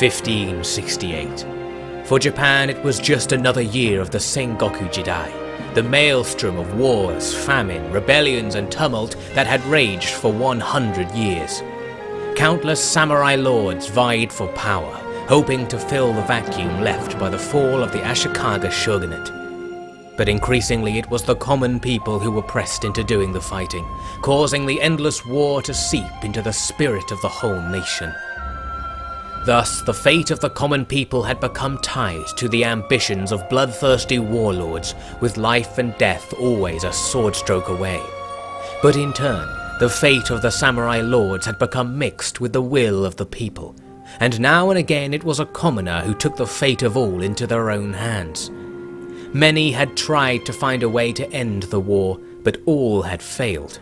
1568. For Japan, it was just another year of the Sengoku Jidai, the maelstrom of wars, famine, rebellions, and tumult that had raged for 100 years. Countless samurai lords vied for power, hoping to fill the vacuum left by the fall of the Ashikaga shogunate. But increasingly it was the common people who were pressed into doing the fighting, causing the endless war to seep into the spirit of the whole nation. Thus, the fate of the common people had become tied to the ambitions of bloodthirsty warlords, with life and death always a sword stroke away. But in turn, the fate of the samurai lords had become mixed with the will of the people, and now and again it was a commoner who took the fate of all into their own hands. Many had tried to find a way to end the war, but all had failed.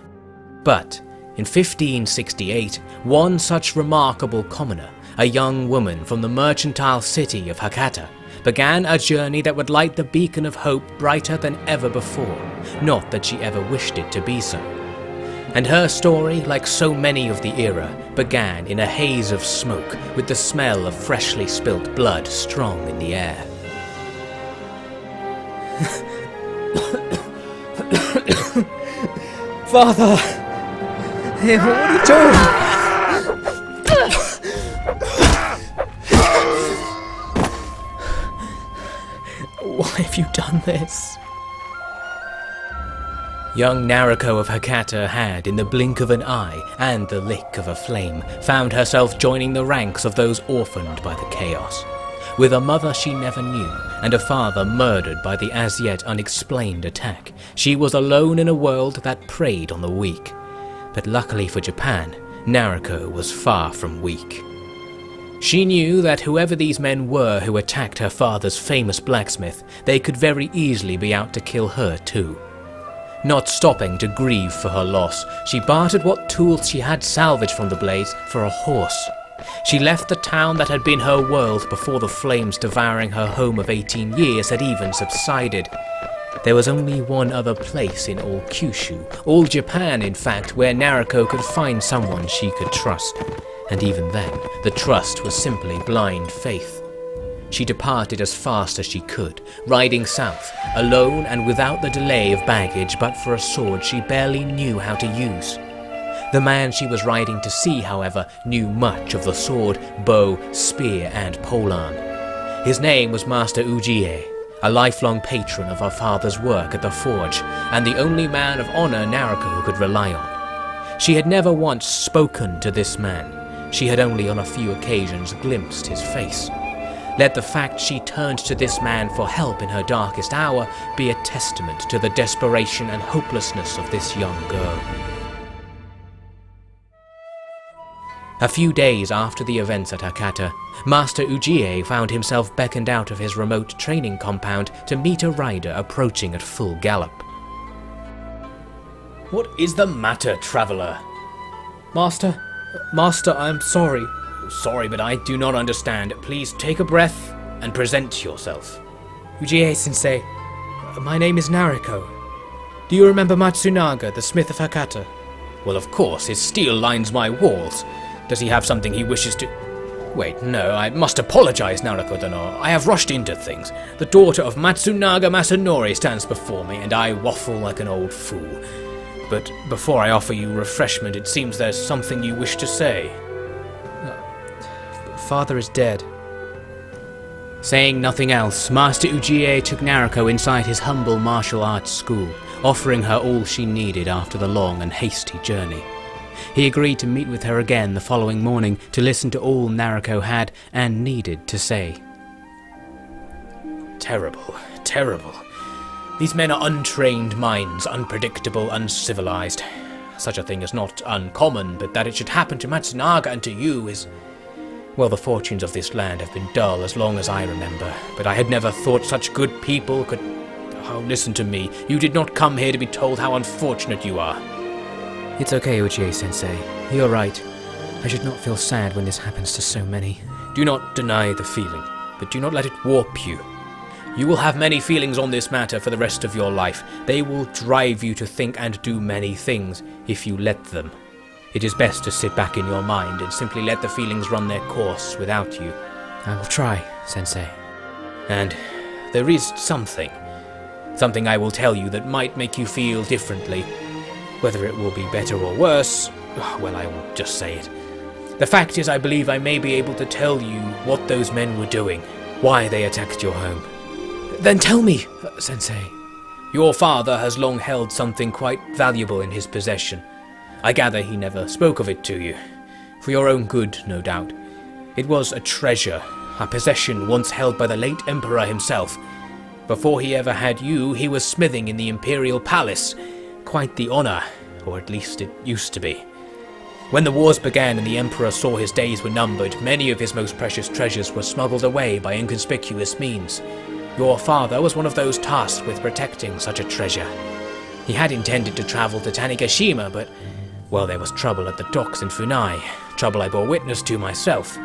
But in 1568, one such remarkable commoner, a young woman from the mercantile city of Hakata, began a journey that would light the beacon of hope brighter than ever before, not that she ever wished it to be so. And her story, like so many of the era, began in a haze of smoke with the smell of freshly spilt blood strong in the air. Father! What are you doing? Why have you done this? Young Nariko of Hakata had, in the blink of an eye and the lick of a flame, found herself joining the ranks of those orphaned by the chaos. With a mother she never knew, and a father murdered by the as yet unexplained attack, she was alone in a world that preyed on the weak. But luckily for Japan, Nariko was far from weak. She knew that whoever these men were who attacked her father's famous blacksmith, they could very easily be out to kill her too. Not stopping to grieve for her loss, she bartered what tools she had salvaged from the blaze for a horse. She left the town that had been her world before the flames devouring her home of 18 years had even subsided. There was only one other place in all Kyushu, all Japan in fact, where Nariko could find someone she could trust. And even then, the trust was simply blind faith. She departed as fast as she could, riding south, alone and without the delay of baggage but for a sword she barely knew how to use. The man she was riding to see, however, knew much of the sword, bow, spear, and polearm. His name was Master Ujie, a lifelong patron of her father's work at the forge, and the only man of honor Nariko could rely on. She had never once spoken to this man. She had only on a few occasions glimpsed his face. Let the fact she turned to this man for help in her darkest hour be a testament to the desperation and hopelessness of this young girl. A few days after the events at Hakata, Master Ujie found himself beckoned out of his remote training compound to meet a rider approaching at full gallop. What is the matter, traveler? Master, Master, I'm sorry. Sorry, but I do not understand. Please take a breath and present yourself. Ujie sensei, my name is Nariko. Do you remember Matsunaga, the smith of Hakata? Well, of course, his steel lines my walls. Does he have something he wishes to. Wait, no, I must apologize, Nariko Dono. I have rushed into things. The daughter of Matsunaga Masanori stands before me, and I waffle like an old fool. But before I offer you refreshment, it seems there's something you wish to say. Uh, father is dead. Saying nothing else, Master Ujie took Nariko inside his humble martial arts school, offering her all she needed after the long and hasty journey. He agreed to meet with her again the following morning to listen to all Nariko had and needed to say. Terrible, terrible. These men are untrained minds, unpredictable, uncivilized. Such a thing is not uncommon, but that it should happen to Matsunaga and to you is. Well, the fortunes of this land have been dull as long as I remember, but I had never thought such good people could. Oh, listen to me. You did not come here to be told how unfortunate you are. It's okay, Ujie sensei. You're right. I should not feel sad when this happens to so many. Do not deny the feeling, but do not let it warp you. You will have many feelings on this matter for the rest of your life. They will drive you to think and do many things if you let them. It is best to sit back in your mind and simply let the feelings run their course without you. I will try, Sensei. And there is something. Something I will tell you that might make you feel differently. Whether it will be better or worse, well, I will just say it. The fact is, I believe I may be able to tell you what those men were doing, why they attacked your home. Then tell me, uh, Sensei. Your father has long held something quite valuable in his possession. I gather he never spoke of it to you. For your own good, no doubt. It was a treasure, a possession once held by the late Emperor himself. Before he ever had you, he was smithing in the Imperial Palace. Quite the honor, or at least it used to be. When the wars began and the Emperor saw his days were numbered, many of his most precious treasures were smuggled away by inconspicuous means. Your father was one of those tasked with protecting such a treasure. He had intended to travel to Tanegashima, but, well, there was trouble at the docks in Funai, trouble I bore witness to myself.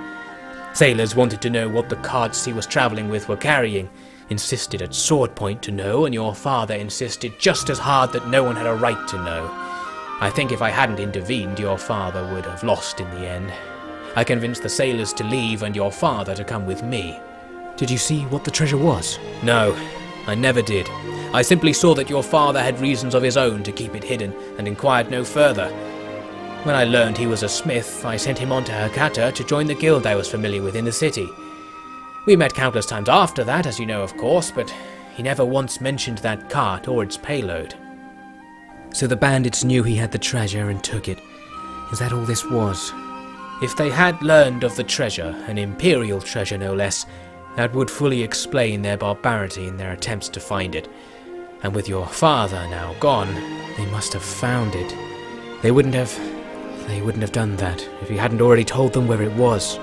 Sailors wanted to know what the carts he was traveling with were carrying, insisted at sword point to know, and your father insisted just as hard that no one had a right to know. I think if I hadn't intervened, your father would have lost in the end. I convinced the sailors to leave and your father to come with me. Did you see what the treasure was? No, I never did. I simply saw that your father had reasons of his own to keep it hidden and inquired no further. When I learned he was a smith, I sent him on to Hakata to join the guild I was familiar with in the city. We met countless times after that, as you know, of course, but he never once mentioned that cart or its payload. So the bandits knew he had the treasure and took it. Is that all this was? If they had learned of the treasure, an imperial treasure no less, that would fully explain their barbarity in their attempts to find it. And with your father now gone, they must have found it. They wouldn't have. They wouldn't have done that if he hadn't already told them where it was.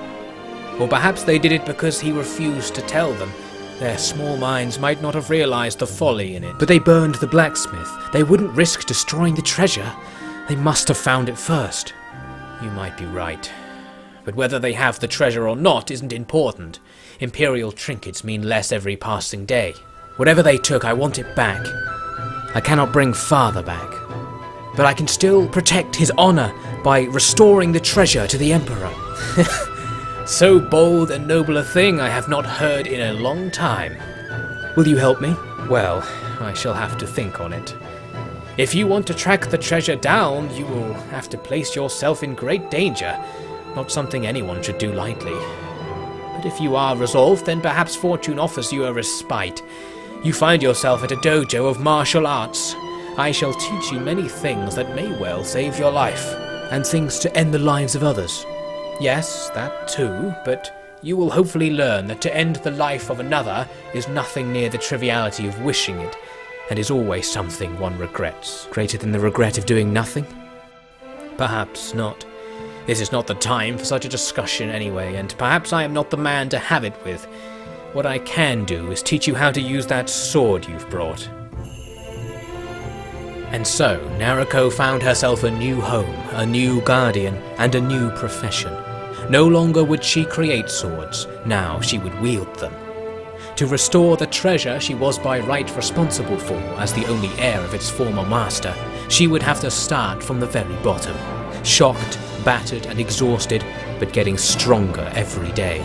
Or perhaps they did it because he refused to tell them, their small minds might not have realized the folly in it. But they burned the blacksmith. They wouldn't risk destroying the treasure. They must have found it first. You might be right. But whether they have the treasure or not isn't important. Imperial trinkets mean less every passing day. Whatever they took, I want it back. I cannot bring father back. But I can still protect his honor by restoring the treasure to the Emperor. So bold and noble a thing I have not heard in a long time. Will you help me? Well, I shall have to think on it. If you want to track the treasure down, you will have to place yourself in great danger, not something anyone should do lightly. But if you are resolved, then perhaps fortune offers you a respite. You find yourself at a dojo of martial arts. I shall teach you many things that may well save your life. And things to end the lives of others. Yes, that too, but you will hopefully learn that to end the life of another is nothing near the triviality of wishing it, and is always something one regrets. Greater than the regret of doing nothing? Perhaps not. This is not the time for such a discussion anyway, and perhaps I am not the man to have it with. What I can do is teach you how to use that sword you've brought. And so, Nariko found herself a new home, a new guardian, and a new profession. No longer would she create swords, now she would wield them. To restore the treasure she was by right responsible for as the only heir of its former master, she would have to start from the very bottom. Shocked, battered, and exhausted, but getting stronger every day.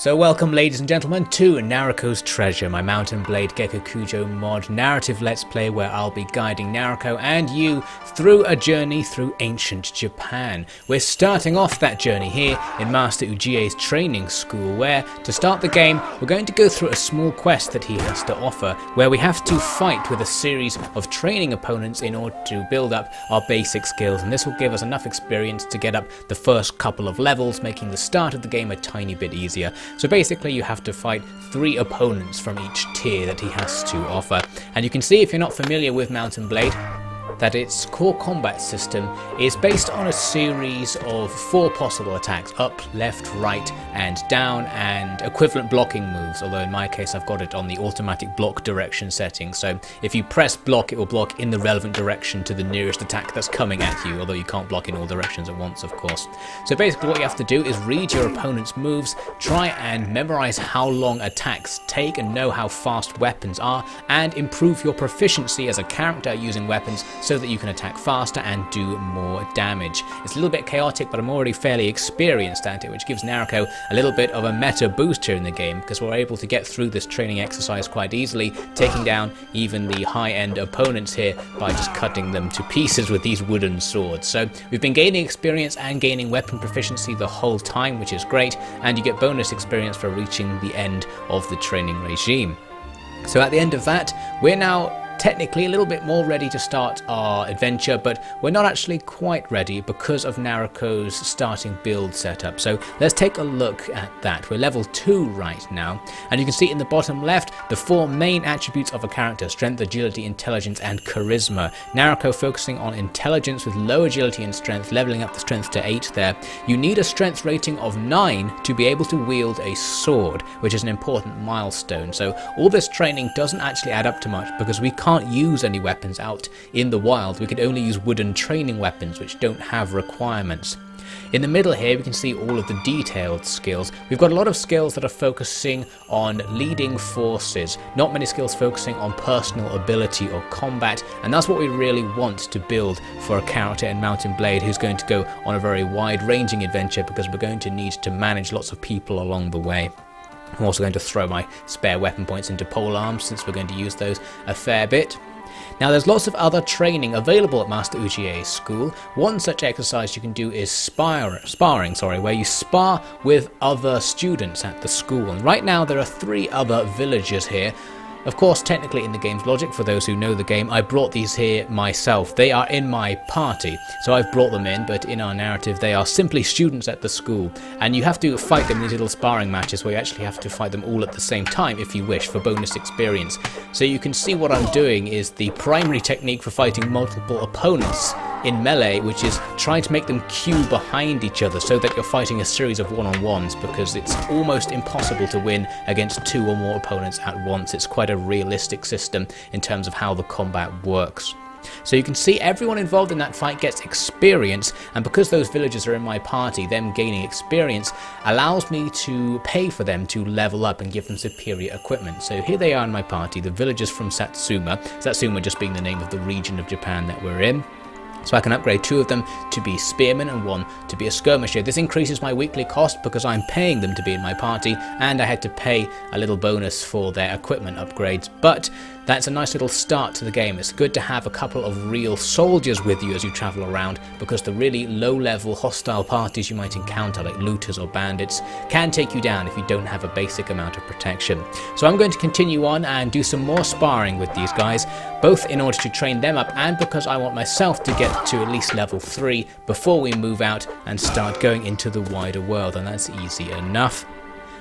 So welcome ladies and gentlemen to Nariko's Treasure, my Mount and Blade Gekokujo mod narrative let's play where I'll be guiding Nariko and you through a journey through ancient Japan. We're starting off that journey here in Master Ujie's training school where, to start the game, we're going to go through a small quest that he has to offer where we have to fight with a series of training opponents in order to build up our basic skills and this will give us enough experience to get up the first couple of levels making the start of the game a tiny bit easier. So basically you have to fight three opponents from each tier that he has to offer. And you can see if you're not familiar with Mount and Blade, that its core combat system is based on a series of four possible attacks up, left, right, and down, and equivalent blocking moves. Although in my case, I've got it on the automatic block direction setting. So if you press block, it will block in the relevant direction to the nearest attack that's coming at you, although you can't block in all directions at once, of course. So basically, what you have to do is read your opponent's moves, try and memorize how long attacks take, and know how fast weapons are, and improve your proficiency as a character using weapons so that you can attack faster and do more damage. It's a little bit chaotic, but I'm already fairly experienced at it, which gives Nariko a little bit of a meta boost here in the game because we're able to get through this training exercise quite easily, taking down even the high-end opponents here by just cutting them to pieces with these wooden swords. So we've been gaining experience and gaining weapon proficiency the whole time, which is great, and you get bonus experience for reaching the end of the training regime. So at the end of that, we're now technically a little bit more ready to start our adventure, but we're not actually quite ready because of Nariko's starting build setup. So let's take a look at that. We're level 2 right now, and you can see in the bottom left the four main attributes of a character, strength, agility, intelligence, and charisma. Nariko focusing on intelligence with low agility and strength, leveling up the strength to 8 there. You need a strength rating of 9 to be able to wield a sword, which is an important milestone. So all this training doesn't actually add up to much because we can't can't use any weapons out in the wild. We can only use wooden training weapons which don't have requirements. In the middle here we can see all of the detailed skills. We've got a lot of skills that are focusing on leading forces, not many skills focusing on personal ability or combat, and that's what we really want to build for a character in Mount and Blade who's going to go on a very wide-ranging adventure because we're going to need to manage lots of people along the way. I'm also going to throw my spare weapon points into pole arms since we're going to use those a fair bit. Now there's lots of other training available at Master Ujie's school. One such exercise you can do is spar sparring, sorry, where you spar with other students at the school. And right now there are three other villagers here of course, technically in the game's logic, for those who know the game, I brought these here myself. They are in my party, so I've brought them in, but in our narrative they are simply students at the school, and you have to fight them in these little sparring matches where you actually have to fight them all at the same time if you wish, for bonus experience. So you can see what I'm doing is the primary technique for fighting multiple opponents in Melee, which is trying to make them queue behind each other so that you're fighting a series of one-on-ones because it's almost impossible to win against two or more opponents at once. It's quite a realistic system in terms of how the combat works. So you can see everyone involved in that fight gets experience, and because those villagers are in my party, them gaining experience allows me to pay for them to level up and give them superior equipment. So here they are in my party, the villagers from Satsuma, Satsuma just being the name of the region of Japan that we're in. So I can upgrade two of them to be spearmen and one to be a skirmisher. This increases my weekly cost because I'm paying them to be in my party and I had to pay a little bonus for their equipment upgrades. But that's a nice little start to the game. It's good to have a couple of real soldiers with you as you travel around because the really low level hostile parties you might encounter like looters or bandits can take you down if you don't have a basic amount of protection. So I'm going to continue on and do some more sparring with these guys both in order to train them up and because I want myself to get to at least level 3 before we move out and start going into the wider world and that's easy enough.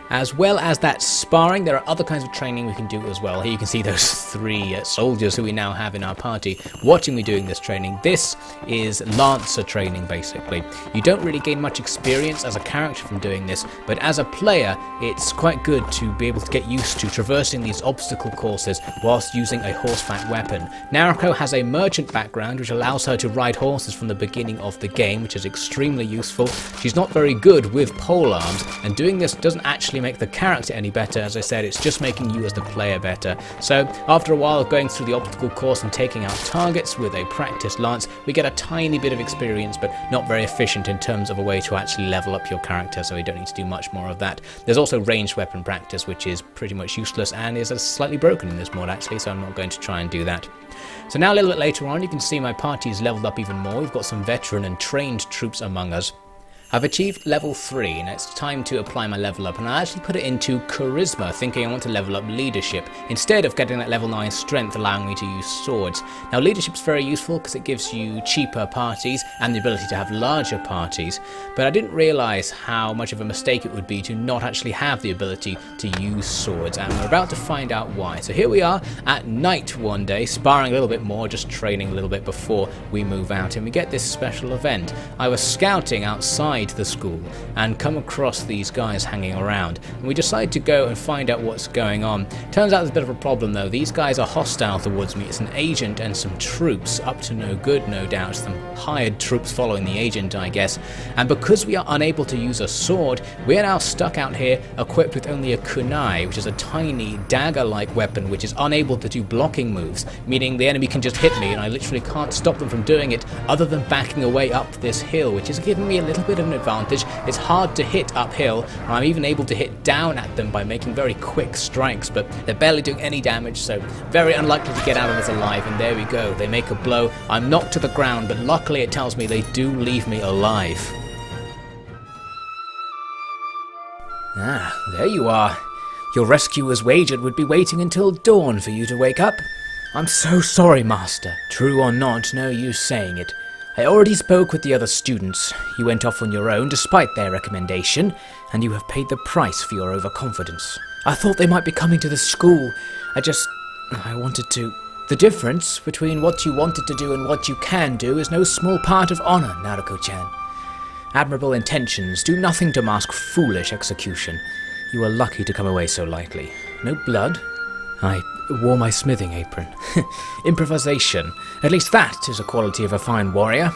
As well as that sparring, there are other kinds of training we can do as well. Here you can see those three uh, soldiers who we now have in our party watching me doing this training. This is Lancer training basically. You don't really gain much experience as a character from doing this, but as a player it's quite good to be able to get used to traversing these obstacle courses whilst using a horseback weapon. Nariko has a merchant background which allows her to ride horses from the beginning of the game, which is extremely useful. She's not very good with pole arms, and doing this doesn't actually make the character any better, as I said, it's just making you as the player better. So after a while of going through the obstacle course and taking out targets with a practice lance, we get a tiny bit of experience, but not very efficient in terms of a way to actually level up your character, so we don't need to do much more of that. There's also ranged weapon practice, which is pretty much useless and is slightly broken in this mod actually, so I'm not going to try and do that. So now a little bit later on, you can see my party is leveled up even more. We've got some veteran and trained troops among us. I've achieved level 3 and it's time to apply my level up and I actually put it into charisma thinking I want to level up leadership instead of getting that level 9 strength allowing me to use swords. Now leadership is very useful because it gives you cheaper parties and the ability to have larger parties but I didn't realise how much of a mistake it would be to not actually have the ability to use swords and we're about to find out why. So here we are at night one day sparring a little bit more just training a little bit before we move out and we get this special event. I was scouting outside inside the school and come across these guys hanging around. And we decide to go and find out what's going on. Turns out there's a bit of a problem though. These guys are hostile towards me. It's an agent and some troops, up to no good, no doubt. Some hired troops following the agent, I guess. And because we are unable to use a sword, we are now stuck out here equipped with only a kunai, which is a tiny dagger-like weapon which is unable to do blocking moves, meaning the enemy can just hit me and I literally can't stop them from doing it other than backing away up this hill, which is giving me a little bit of an advantage. It's hard to hit uphill, and I'm even able to hit down at them by making very quick strikes, but they're barely doing any damage, so very unlikely to get out of this alive, and there we go. They make a blow. I'm knocked to the ground, but luckily it tells me they do leave me alive. Ah, there you are. Your rescuers wagered would be waiting until dawn for you to wake up. I'm so sorry, Master. True or not, no use saying it. I already spoke with the other students. You went off on your own despite their recommendation, and you have paid the price for your overconfidence. I thought they might be coming to the school. I just. I wanted to. The difference between what you wanted to do and what you can do is no small part of honor, Nariko chan. Admirable intentions do nothing to mask foolish execution. You are lucky to come away so lightly. No blood? I wore my smithing apron. Improvisation. At least that is a quality of a fine warrior.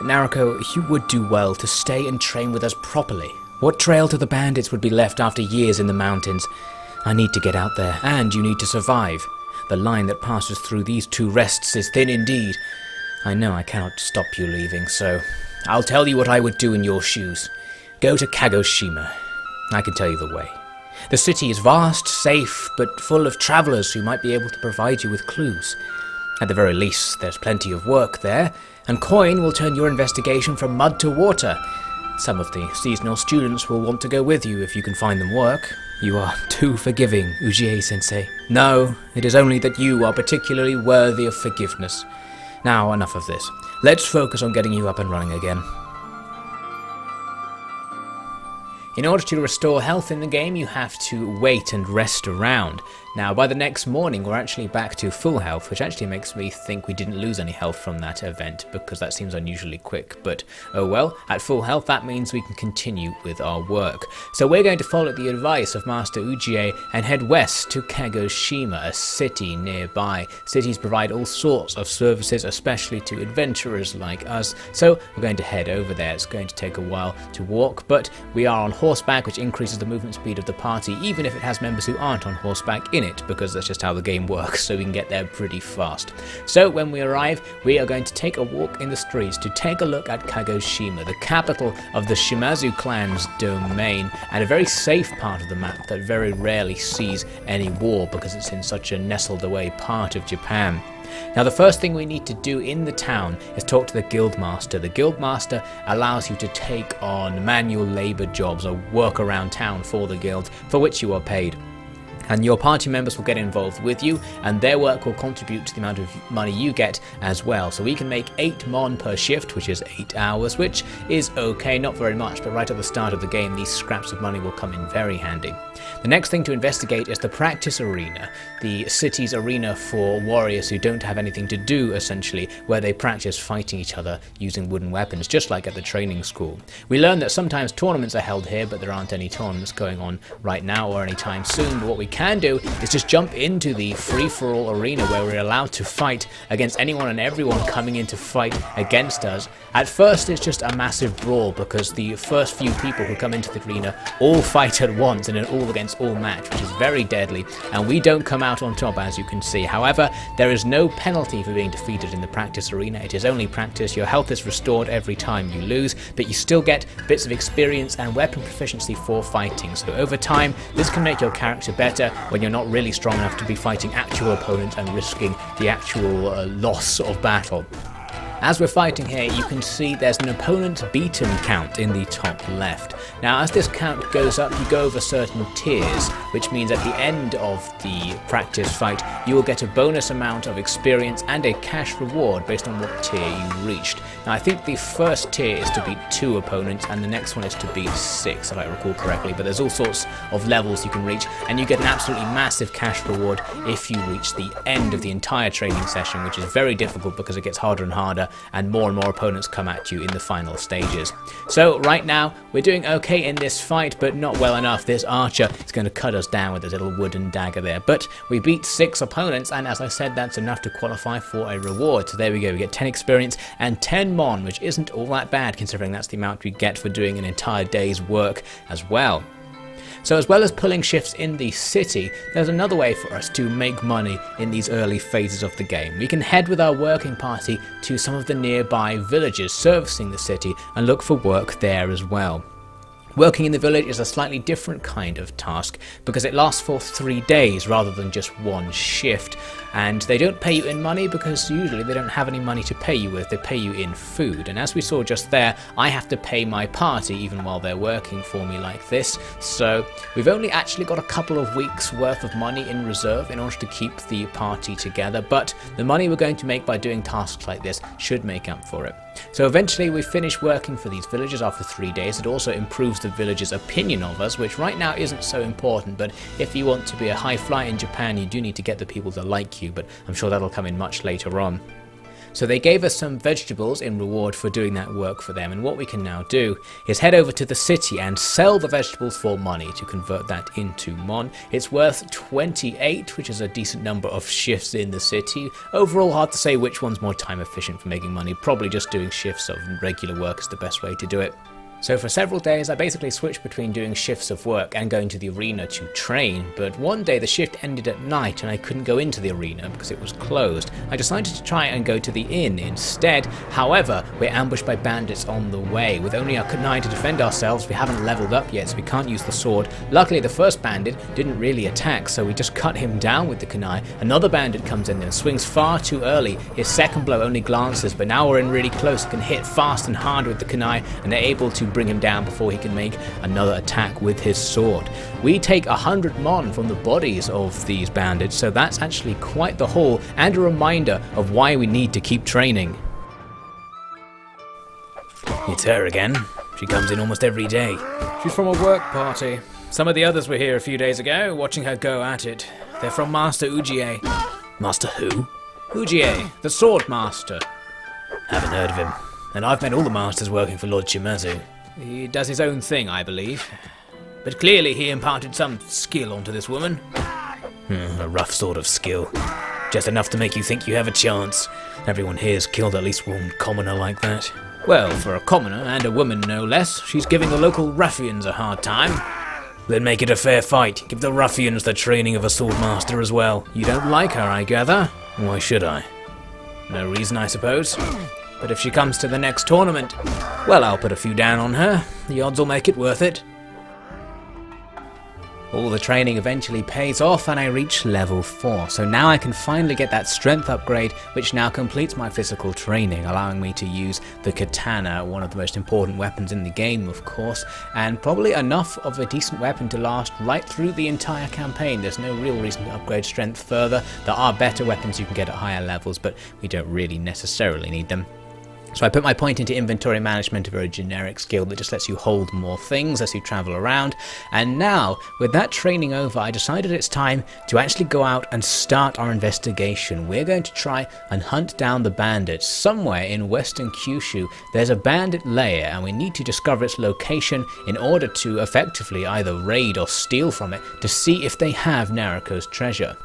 Nariko, you would do well to stay and train with us properly. What trail to the bandits would be left after years in the mountains? I need to get out there, and you need to survive. The line that passes through these two rests is thin indeed. I know I cannot stop you leaving, so I'll tell you what I would do in your shoes. Go to Kagoshima. I can tell you the way. The city is vast, safe, but full of travellers who might be able to provide you with clues. At the very least, there's plenty of work there, and Coin will turn your investigation from mud to water. Some of the seasonal students will want to go with you if you can find them work. You are too forgiving, Ujie sensei. No, it is only that you are particularly worthy of forgiveness. Now, enough of this. Let's focus on getting you up and running again. In order to restore health in the game, you have to wait and rest around. Now, by the next morning, we're actually back to full health, which actually makes me think we didn't lose any health from that event, because that seems unusually quick. But oh well, at full health, that means we can continue with our work. So we're going to follow the advice of Master Ujie and head west to Kagoshima, a city nearby. Cities provide all sorts of services, especially to adventurers like us. So we're going to head over there. It's going to take a while to walk, but we are on horseback, which increases the movement speed of the party, even if it has members who aren't on horseback in it because that's just how the game works, so we can get there pretty fast. So when we arrive, we are going to take a walk in the streets to take a look at Kagoshima, the capital of the Shimazu clan's domain, and a very safe part of the map that very rarely sees any war because it's in such a nestled away part of Japan. Now the first thing we need to do in the town is talk to the guildmaster. The guildmaster allows you to take on manual labour jobs or work around town for the guild for which you are paid and your party members will get involved with you and their work will contribute to the amount of money you get as well. So we can make 8 mon per shift, which is 8 hours, which is okay, not very much, but right at the start of the game these scraps of money will come in very handy. The next thing to investigate is the practice arena, the city's arena for warriors who don't have anything to do essentially, where they practice fighting each other using wooden weapons, just like at the training school. We learn that sometimes tournaments are held here, but there aren't any tournaments going on right now or anytime soon, but what we can do is just jump into the free-for-all arena where we're allowed to fight against anyone and everyone coming in to fight against us. At first it's just a massive brawl because the first few people who come into the arena all fight at once in an all against all match which is very deadly and we don't come out on top as you can see. However, there is no penalty for being defeated in the practice arena. It is only practice. Your health is restored every time you lose, but you still get bits of experience and weapon proficiency for fighting. So over time, this can make your character better when you're not really strong enough to be fighting actual opponents and risking the actual uh, loss of battle. As we're fighting here, you can see there's an opponent beaten count in the top left. Now, as this count goes up, you go over certain tiers, which means at the end of the practice fight, you will get a bonus amount of experience and a cash reward based on what tier you reached. Now, I think the first tier is to beat two opponents, and the next one is to beat six, if I recall correctly, but there's all sorts of levels you can reach, and you get an absolutely massive cash reward if you reach the end of the entire training session, which is very difficult because it gets harder and harder and more and more opponents come at you in the final stages. So right now, we're doing okay in this fight, but not well enough. This archer is going to cut us down with his little wooden dagger there. But we beat six opponents, and as I said, that's enough to qualify for a reward. So there we go, we get 10 experience and 10 mon, which isn't all that bad considering that's the amount we get for doing an entire day's work as well. So as well as pulling shifts in the city, there's another way for us to make money in these early phases of the game. We can head with our working party to some of the nearby villages servicing the city and look for work there as well. Working in the village is a slightly different kind of task because it lasts for three days rather than just one shift. And they don't pay you in money because usually they don't have any money to pay you with, they pay you in food. And as we saw just there, I have to pay my party even while they're working for me like this. So we've only actually got a couple of weeks worth of money in reserve in order to keep the party together, but the money we're going to make by doing tasks like this should make up for it. So eventually we finish working for these villagers after three days. It also improves the villagers' opinion of us, which right now isn't so important, but if you want to be a high flyer in Japan, you do need to get the people to like you, but I'm sure that'll come in much later on. So they gave us some vegetables in reward for doing that work for them, and what we can now do is head over to the city and sell the vegetables for money to convert that into mon. It's worth 28, which is a decent number of shifts in the city. Overall, hard to say which one's more time efficient for making money. Probably just doing shifts of regular work is the best way to do it. So for several days I basically switched between doing shifts of work and going to the arena to train, but one day the shift ended at night and I couldn't go into the arena because it was closed. I decided to try and go to the inn instead, however, we're ambushed by bandits on the way. With only our kunai to defend ourselves, we haven't leveled up yet so we can't use the sword. Luckily the first bandit didn't really attack so we just cut him down with the kunai. Another bandit comes in and swings far too early. His second blow only glances but now we're in really close, can hit fast and hard with the kunai and they're able to bring him down before he can make another attack with his sword. We take 100 mon from the bodies of these bandits, so that's actually quite the haul and a reminder of why we need to keep training. It's her again. She comes in almost every day. She's from a work party. Some of the others were here a few days ago, watching her go at it. They're from Master Ujie. Master who? Ujie, the sword master. Haven't heard of him. And I've met all the masters working for Lord Shimazu. He does his own thing, I believe. But clearly he imparted some skill onto this woman. Hmm, a rough sort of skill. Just enough to make you think you have a chance. Everyone here's killed at least one commoner like that. Well, for a commoner, and a woman no less, she's giving the local ruffians a hard time. Then make it a fair fight. Give the ruffians the training of a swordmaster as well. You don't like her, I gather? Why should I? No reason, I suppose. But if she comes to the next tournament, well, I'll put a few down on her. The odds will make it worth it. All the training eventually pays off and I reach level 4, so now I can finally get that strength upgrade which now completes my physical training, allowing me to use the katana, one of the most important weapons in the game of course, and probably enough of a decent weapon to last right through the entire campaign. There's no real reason to upgrade strength further, there are better weapons you can get at higher levels, but we don't really necessarily need them. So I put my point into inventory management, a very generic skill that just lets you hold more things as you travel around. And now, with that training over, I decided it's time to actually go out and start our investigation. We're going to try and hunt down the bandits. Somewhere in western Kyushu, there's a bandit lair, and we need to discover its location in order to effectively either raid or steal from it to see if they have Nariko's treasure.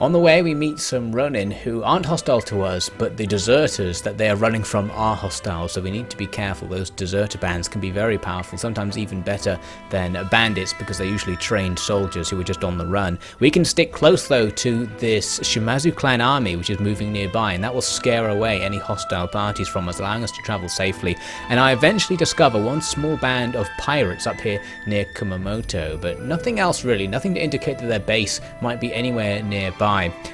On the way, we meet some Ronin who aren't hostile to us, but the deserters that they are running from are hostile, so we need to be careful. Those deserter bands can be very powerful, sometimes even better than bandits because they're usually trained soldiers who are just on the run. We can stick close though to this Shimazu clan army which is moving nearby, and that will scare away any hostile parties from us, allowing us to travel safely. And I eventually discover one small band of pirates up here near Kumamoto, but nothing else really, nothing to indicate that their base might be anywhere nearby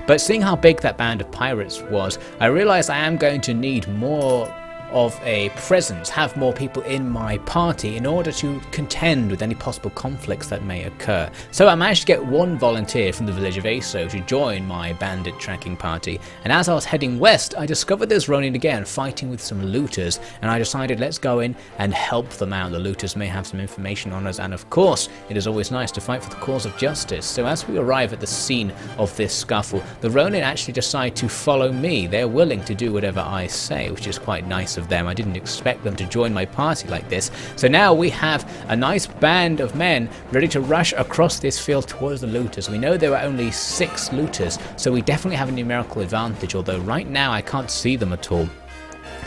But seeing how big that band of pirates was, I realised I am going to need more of a presence, have more people in my party in order to contend with any possible conflicts that may occur. So I managed to get one volunteer from the village of Aso to join my bandit tracking party, and as I was heading west, I discovered this Ronin again fighting with some looters, and I decided let's go in and help them out. The looters may have some information on us, and of course, it is always nice to fight for the cause of justice. So as we arrive at the scene of this scuffle, the Ronin actually decide to follow me. They're willing to do whatever I say, which is quite nice of them. I didn't expect them to join my party like this. So now we have a nice band of men ready to rush across this field towards the looters. We know there were only six looters, so we definitely have a numerical advantage, although right now I can't see them at all.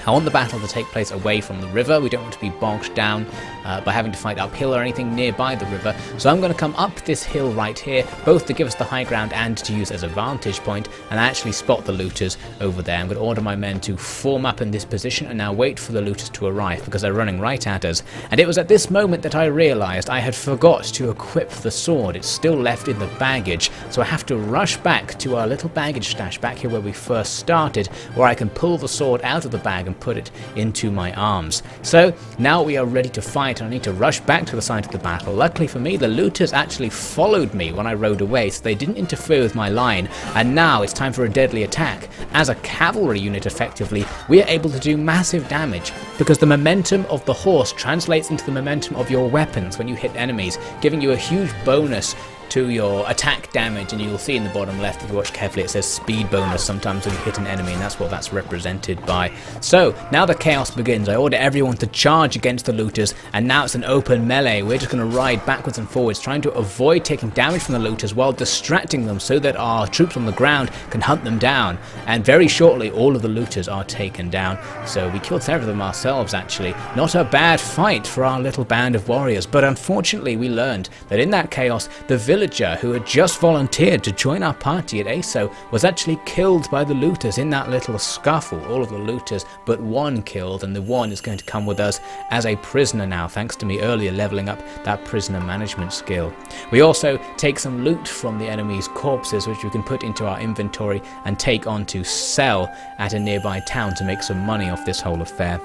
I want the battle to take place away from the river. We don't want to be bogged down uh, by having to fight uphill or anything nearby the river. So I'm going to come up this hill right here, both to give us the high ground and to use as a vantage point, and I actually spot the looters over there. I'm going to order my men to form up in this position and now wait for the looters to arrive because they're running right at us. And it was at this moment that I realised I had forgot to equip the sword. It's still left in the baggage, so I have to rush back to our little baggage stash back here where we first started, where I can pull the sword out of the bag and put it into my arms. So now we are ready to fight and I need to rush back to the site of the battle. Luckily for me, the looters actually followed me when I rode away, so they didn't interfere with my line, and now it's time for a deadly attack. As a cavalry unit effectively, we are able to do massive damage, because the momentum of the horse translates into the momentum of your weapons when you hit enemies, giving you a huge bonus to your attack damage and you'll see in the bottom left if you watch carefully it says speed bonus sometimes when you hit an enemy and that's what that's represented by. So now the chaos begins. I order everyone to charge against the looters and now it's an open melee. We're just going to ride backwards and forwards trying to avoid taking damage from the looters while distracting them so that our troops on the ground can hunt them down and very shortly all of the looters are taken down. So we killed several of them ourselves actually. Not a bad fight for our little band of warriors but unfortunately we learned that in that chaos the village villager who had just volunteered to join our party at ASO was actually killed by the looters in that little scuffle. All of the looters but one killed, and the one is going to come with us as a prisoner now, thanks to me earlier leveling up that prisoner management skill. We also take some loot from the enemy's corpses, which we can put into our inventory and take on to sell at a nearby town to make some money off this whole affair.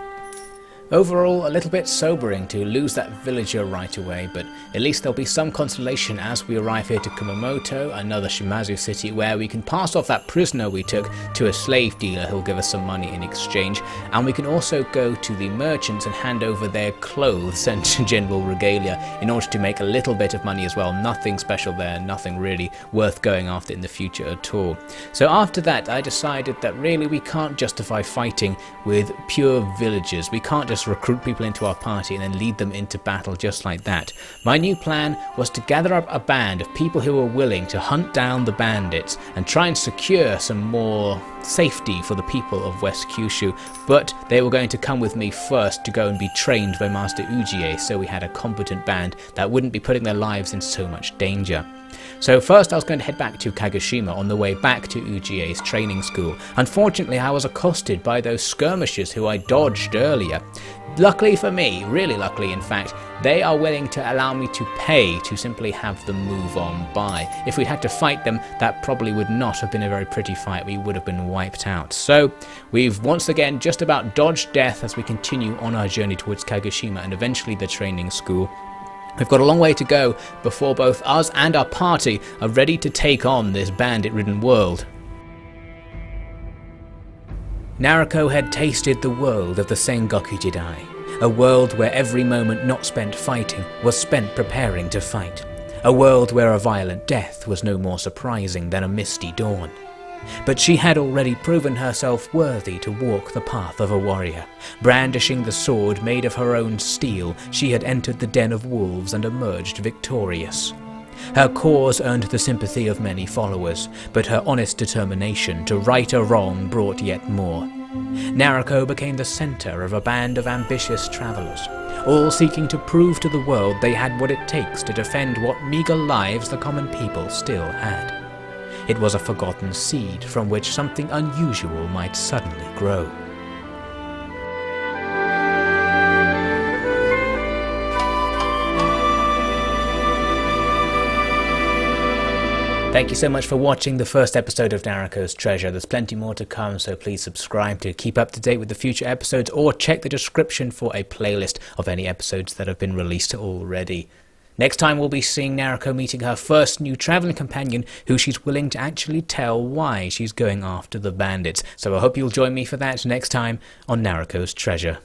Overall, a little bit sobering to lose that villager right away, but at least there'll be some consolation as we arrive here to Kumamoto, another Shimazu city, where we can pass off that prisoner we took to a slave dealer who'll give us some money in exchange, and we can also go to the merchants and hand over their clothes and general regalia in order to make a little bit of money as well. Nothing special there, nothing really worth going after in the future at all. So after that, I decided that really we can't justify fighting with pure villagers. We can't just recruit people into our party and then lead them into battle just like that. My new plan was to gather up a band of people who were willing to hunt down the bandits and try and secure some more safety for the people of West Kyushu, but they were going to come with me first to go and be trained by Master Ujie so we had a competent band that wouldn't be putting their lives in so much danger. So first I was going to head back to Kagoshima on the way back to Ujie's training school. Unfortunately I was accosted by those skirmishers who I dodged earlier. Luckily for me, really luckily in fact, they are willing to allow me to pay to simply have them move on by. If we had to fight them, that probably would not have been a very pretty fight, we would have been wiped out. So we've once again just about dodged death as we continue on our journey towards Kagoshima and eventually the training school. We've got a long way to go before both us and our party are ready to take on this bandit-ridden world. Nariko had tasted the world of the Sengoku Jidai, a world where every moment not spent fighting was spent preparing to fight, a world where a violent death was no more surprising than a misty dawn. But she had already proven herself worthy to walk the path of a warrior. Brandishing the sword made of her own steel, she had entered the den of wolves and emerged victorious. Her cause earned the sympathy of many followers, but her honest determination to right a wrong brought yet more. Nariko became the center of a band of ambitious travelers, all seeking to prove to the world they had what it takes to defend what meager lives the common people still had. It was a forgotten seed from which something unusual might suddenly grow. Thank you so much for watching the first episode of Nariko's Treasure. There's plenty more to come, so please subscribe to keep up to date with the future episodes or check the description for a playlist of any episodes that have been released already. Next time, we'll be seeing Nariko meeting her first new traveling companion, who she's willing to actually tell why she's going after the bandits. So I hope you'll join me for that next time on Nariko's Treasure.